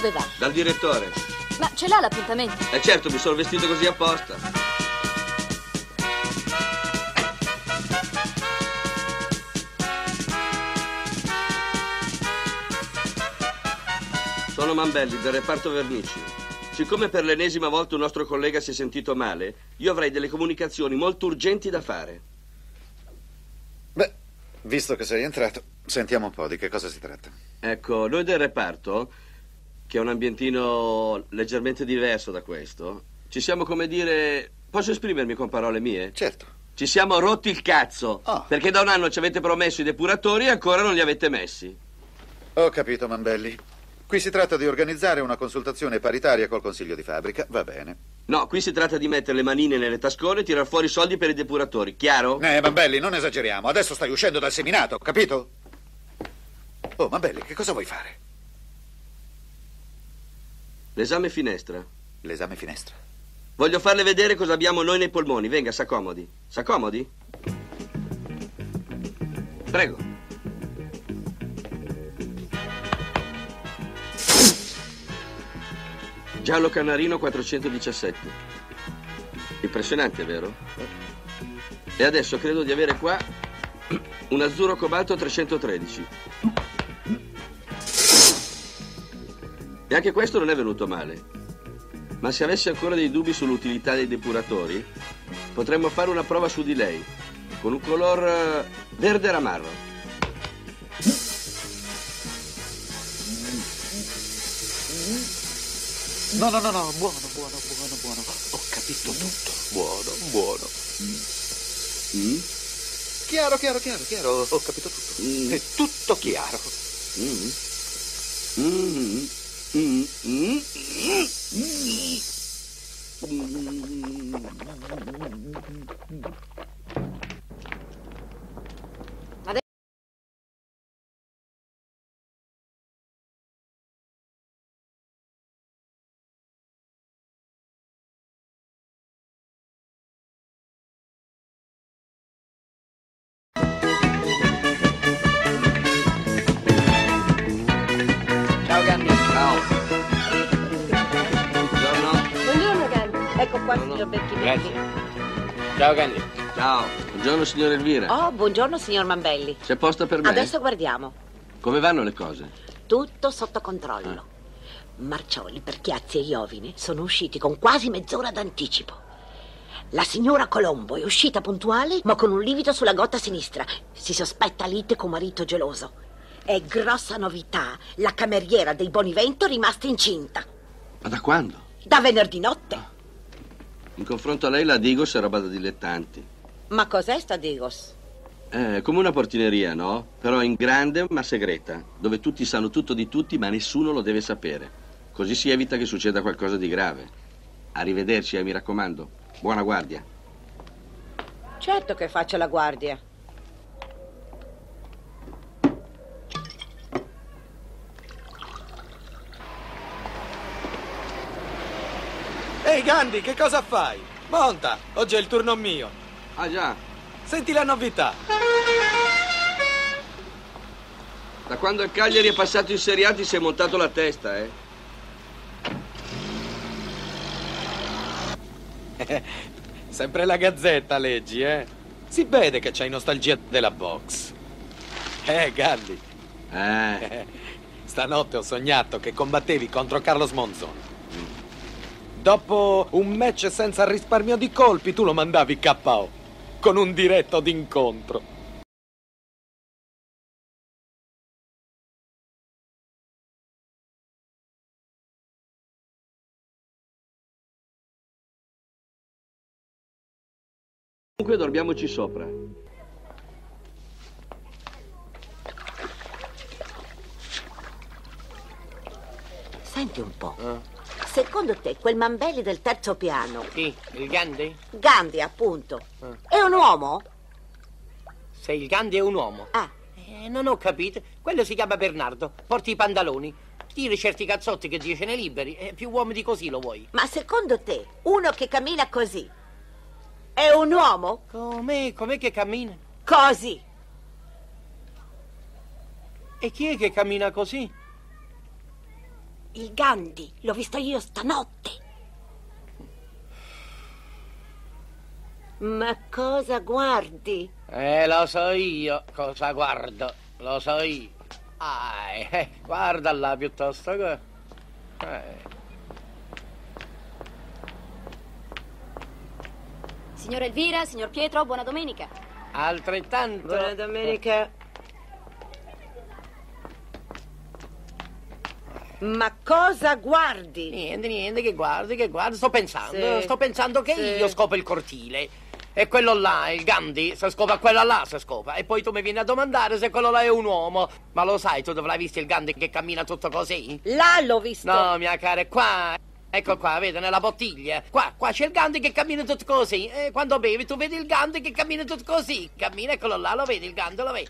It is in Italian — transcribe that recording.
dove va? Dal direttore. Ma ce l'ha l'appuntamento? E certo, mi sono vestito così apposta. Sono Mambelli del reparto vernici. Siccome per l'ennesima volta un nostro collega si è sentito male, io avrei delle comunicazioni molto urgenti da fare. Beh, visto che sei entrato, sentiamo un po' di che cosa si tratta. Ecco, noi del reparto, che è un ambientino leggermente diverso da questo, ci siamo come dire. Posso esprimermi con parole mie? Certo. Ci siamo rotti il cazzo. Ah. Perché da un anno ci avete promesso i depuratori e ancora non li avete messi. Ho capito, Mambelli. Qui si tratta di organizzare una consultazione paritaria col consiglio di fabbrica. Va bene. No, qui si tratta di mettere le manine nelle tascone e tirar fuori i soldi per i depuratori, chiaro? Eh, Mambelli, non esageriamo. Adesso stai uscendo dal seminato, capito? Oh, Mambelli, che cosa vuoi fare? L'esame finestra. L'esame finestra. Voglio farle vedere cosa abbiamo noi nei polmoni. Venga, s'accomodi. S'accomodi? Prego. Giallo Canarino 417. Impressionante, vero? E adesso credo di avere qua un azzurro cobalto 313. E anche questo non è venuto male. Ma se avessi ancora dei dubbi sull'utilità dei depuratori, potremmo fare una prova su di lei, con un color eh, verde ramarro. No, no, no, no, buono, buono, buono, buono. Ho capito tutto. Buono, buono. Mm? Chiaro, chiaro, chiaro, chiaro. Ho capito tutto. Mm. È tutto chiaro. Mm. Mm. Mm. Ecco qua, No, no. signor Becchinetti. Grazie. Ciao Gandhi. Ciao. Buongiorno signora Elvira. Oh, buongiorno, signor Mambelli. C'è posto per me? Adesso guardiamo. Come vanno le cose? Tutto sotto controllo. Marcioli, Perchiazzi e Iovine sono usciti con quasi mezz'ora d'anticipo. La signora Colombo è uscita puntuale, ma con un livido sulla gotta sinistra. Si sospetta lite con marito geloso. E grossa novità, la cameriera dei Bonivento è rimasta incinta. Ma da quando? Da venerdì notte. In confronto a lei la Digos è roba da dilettanti. Ma cos'è sta Digos? È come una portineria, no? Però in grande ma segreta, dove tutti sanno tutto di tutti ma nessuno lo deve sapere. Così si evita che succeda qualcosa di grave. Arrivederci, eh, mi raccomando. Buona guardia. Certo che faccio la guardia. Ehi Gandhi, che cosa fai? Monta, oggi è il turno mio. Ah già, Senti la novità. da quando il Cagliari è passato in Serie A ti sei montato la testa, eh? Sempre la gazzetta leggi, eh? Si vede che c'hai nostalgia della box. Eh, Gandhi, Eh, stanotte ho sognato che combattevi contro Carlos Monzon. Dopo un match senza risparmio di colpi, tu lo mandavi KO con un diretto d'incontro. comunque dormiamoci sopra. Senti un po'. Secondo te quel Mambelli del terzo piano, Chi? Il Gandhi? Gandhi appunto, è un uomo? Se il Gandhi è un uomo. Ah, Eh, non ho capito. Quello si chiama Bernardo. Porti i pantaloni. Tiri certi cazzotti che dice ne liberi. Eh, più uomo di così lo vuoi. ma secondo te uno che cammina così è un uomo? Com'è? Com'è che cammina? Così. E chi è che cammina così? Il Gandhi, l'ho visto io stanotte. Ma cosa guardi? Eh, lo so io cosa guardo, lo so io. Ah, eh, guarda là piuttosto che... Eh. Signora Elvira, signor Pietro, buona domenica. Altrettanto... Buona domenica. Ma cosa guardi? Niente, niente, che guardi, che guardi, sto pensando, Sì. sto pensando che Sì. io scopo il cortile. E quello là, il Gandhi, se scopa quella là, se scopa. E poi tu mi vieni a domandare se quello là è un uomo. Ma lo sai, tu dovrai visto il Gandhi che cammina tutto così? Là l'ho visto. No, mia cara, è qua. Ecco qua, vedi, nella bottiglia. Qua, qua c'è il Gandhi che cammina tutto così. E quando bevi tu vedi il Gandhi che cammina tutto così. Cammina, eccolo là, lo vedi il Gandhi, lo vedi.